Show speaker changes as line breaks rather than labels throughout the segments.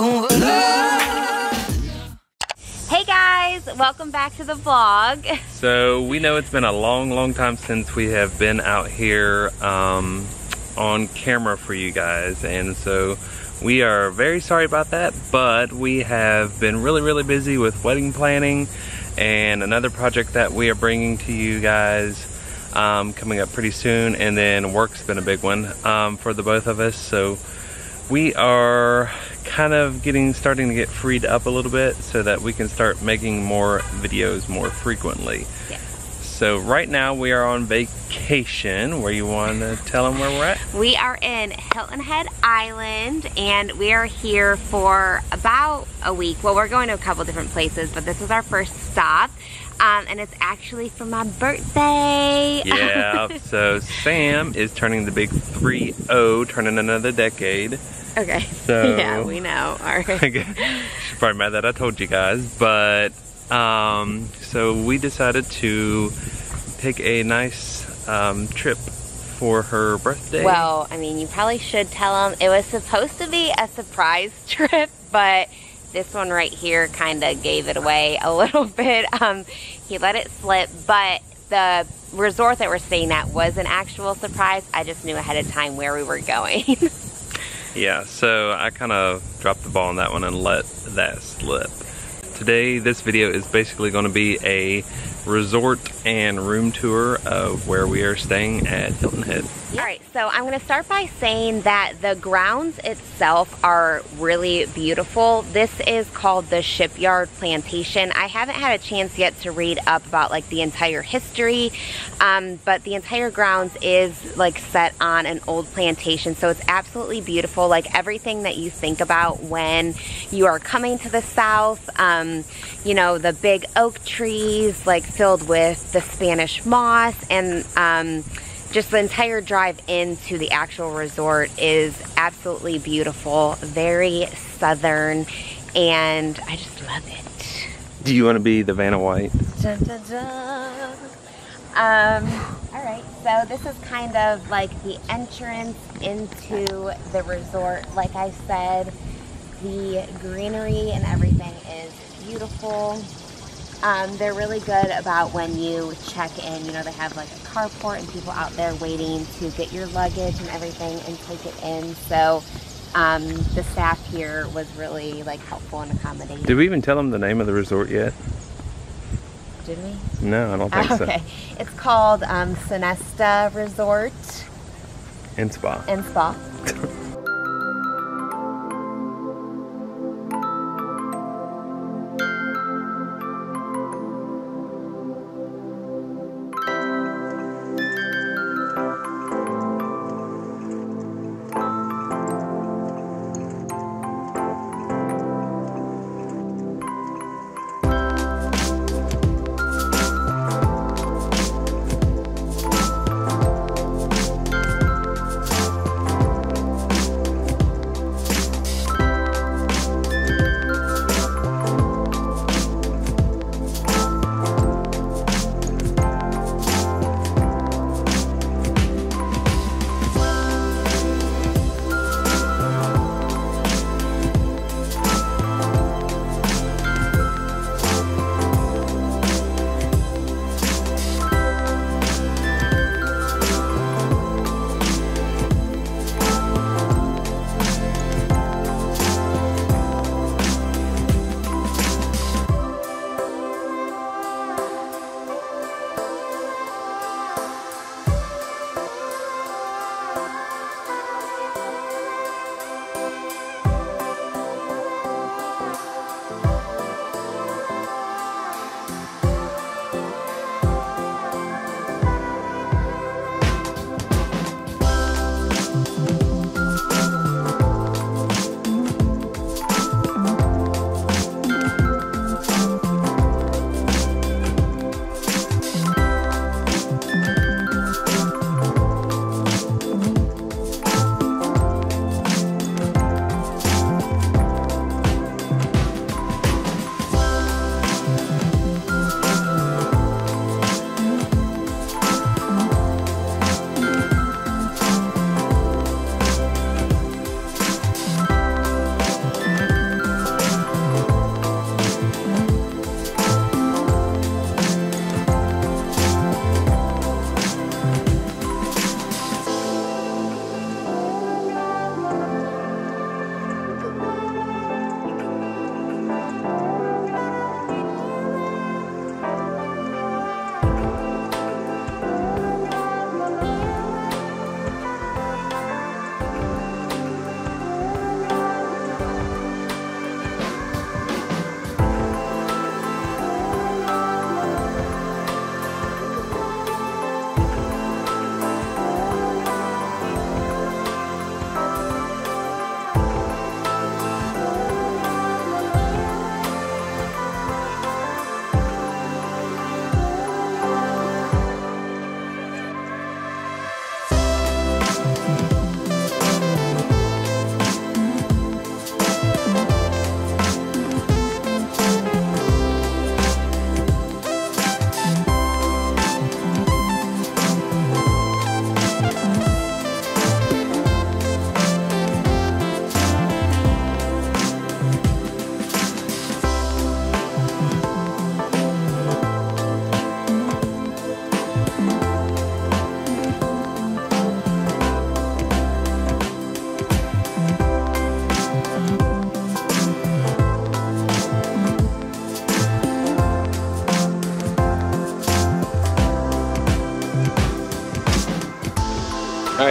Hey guys, welcome back to the vlog.
So we know it's been a long, long time since we have been out here um, on camera for you guys. And so we are very sorry about that, but we have been really, really busy with wedding planning and another project that we are bringing to you guys um, coming up pretty soon. And then work's been a big one um, for the both of us. So we are kind of getting starting to get freed up a little bit so that we can start making more videos more frequently.
Yes.
So right now we are on vacation. Where you want to tell them where we're at?
We are in Hilton Head Island and we are here for about a week. Well, we're going to a couple different places, but this is our first stop. Um, and it's actually for my birthday.
Yeah, so Sam is turning the big 3-0, turning another decade.
Okay.
So
yeah, we know. All right.
She's probably mad that I told you guys, but um, so we decided to take a nice um, trip for her birthday.
Well, I mean, you probably should tell them it was supposed to be a surprise trip, but this one right here kind of gave it away a little bit. Um, he let it slip, but the resort that we're staying at was an actual surprise. I just knew ahead of time where we were going.
Yeah, so I kind of dropped the ball on that one and let that slip. Today, this video is basically going to be a resort and room tour of where we are staying at Hilton Head.
All right, so I'm gonna start by saying that the grounds itself are really beautiful. This is called the Shipyard Plantation. I haven't had a chance yet to read up about like the entire history, um, but the entire grounds is like set on an old plantation, so it's absolutely beautiful. Like everything that you think about when you are coming to the south, um, you know, the big oak trees, like filled with the Spanish moss and um, just the entire drive into the actual resort is absolutely beautiful, very southern, and I just love it.
Do you want to be the Vanna White?
Dun, dun, dun. Um, all right, so this is kind of like the entrance into the resort. Like I said, the greenery and everything is beautiful. Um, they're really good about when you check in. You know, they have like a carport and people out there waiting to get your luggage and everything and take it in. So um, the staff here was really like helpful and accommodating.
Did we even tell them the name of the resort yet?
Did we?
No, I don't think
okay. so. Okay, it's called um, Sonesta Resort.
And Spa.
And Spa. Bye.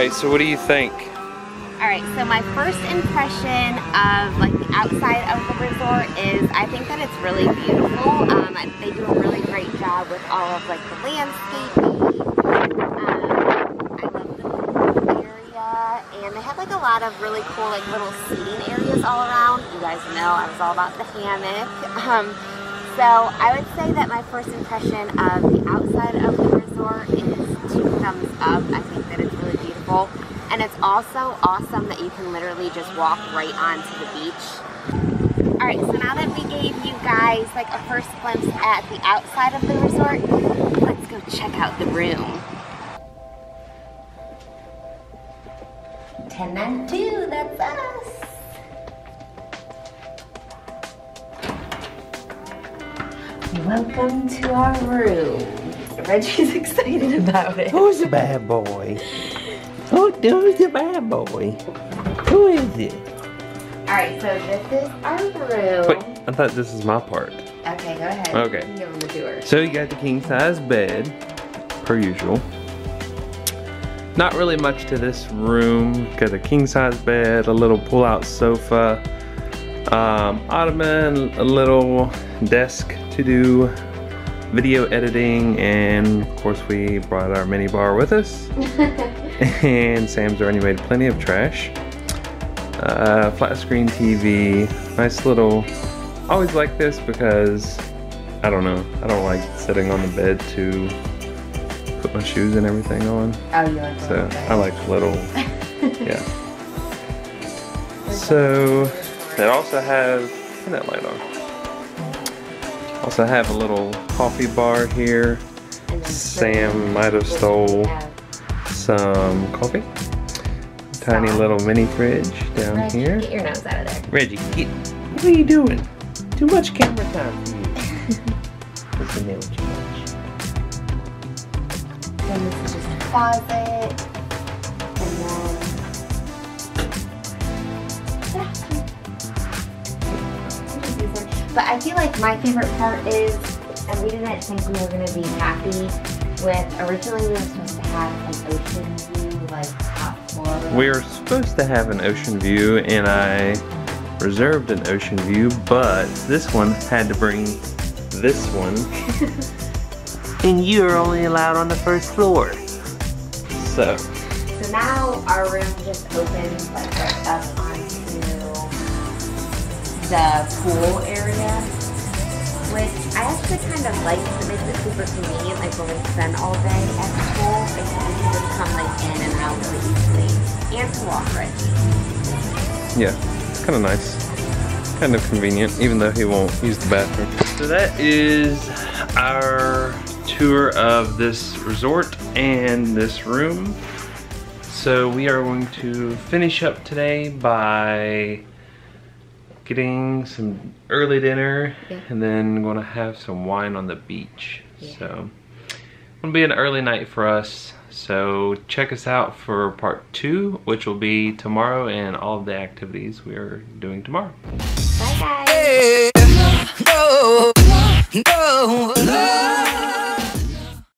Right, so what do you think?
All right, so my first impression of like the outside of the resort is I think that it's really beautiful. Um, they do a really great job with all of like the landscaping. Um, I love the area, and they have like a lot of really cool like little seating areas all around. You guys know I was all about the hammock. Um, so I would say that my first impression of the outside of the resort is two thumbs up. I think that it's really beautiful. And it's also awesome that you can literally just walk right onto the beach. All right, so now that we gave you guys like a first glimpse at the outside of the resort, let's go check out the room. 1092, that's us. Welcome to our room. Reggie's excited about it.
Who's the bad boy? Who, who's the bad boy? Who is it?
Alright, so this is our room.
Wait, I thought this is my part.
Okay, go ahead.
Okay.
Give them the tour.
So you got the king size bed, per usual. Not really much to this room. Got a king size bed, a little pull out sofa, um, ottoman, a little desk to do video editing, and of course we brought our mini bar with us. and Sam's already made plenty of trash. Uh, flat screen TV, nice little, I always like this because, I don't know, I don't like sitting on the bed to put my shoes and everything on.
Oh, you like
So I like little, yeah. So they also have, turn that light on. Also have a little coffee bar here. Sam might have stole some coffee. Tiny little mini fridge down
Reggie,
here.
Get your nose out of there.
Reggie, get, what are you doing? Too much camera time for you. Too much.
Then this is just a closet. But I feel like my favorite part is, and we didn't think we were going to be happy with, originally we were supposed to have an ocean view, like top floor.
We were supposed to have an ocean view and I reserved an ocean view, but this one had to bring this one.
And you're only allowed on the first floor.
So,
So now our room just opens like right up onto the pool area, which I actually kind of like because it makes it super convenient. Like when we spend all day at the pool, I we can just come like in and out really easily, and to walk right.
yeah, it's kind of nice. Kind of convenient, even though he won't use the bathroom. So that is our tour of this resort and this room. So we are going to finish up today by getting some early dinner
Yeah.
and then going to have some wine on the beach.
Yeah.
So it'll be an early night for us. So check us out for part two, which will be tomorrow and all of the activities we are doing tomorrow.
Bye guys.
No, no, no.